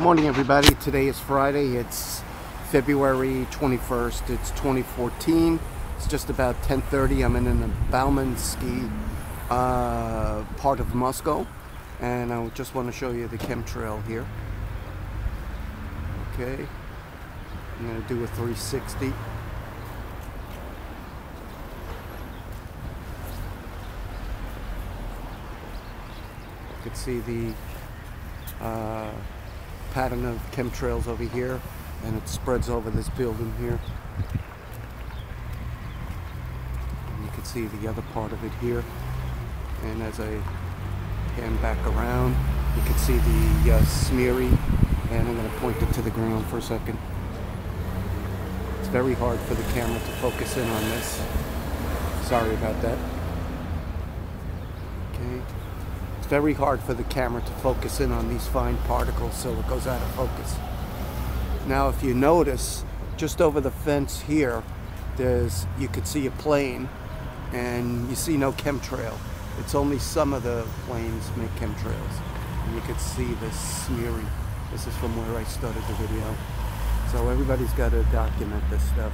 Good morning, everybody. Today is Friday. It's February 21st. It's 2014. It's just about 10:30. I'm in the Baumansky uh, part of Moscow, and I just want to show you the chemtrail here. Okay, I'm going to do a 360. You can see the uh, pattern of chemtrails over here and it spreads over this building here. And you can see the other part of it here. And as I pan back around, you can see the uh, smeary and I'm going to point it to the ground for a second. It's very hard for the camera to focus in on this. Sorry about that. Okay very hard for the camera to focus in on these fine particles so it goes out of focus. Now if you notice, just over the fence here, there's you could see a plane and you see no chemtrail. It's only some of the planes make chemtrails. And you could see the smeary. This is from where I started the video. So everybody's got to document this stuff.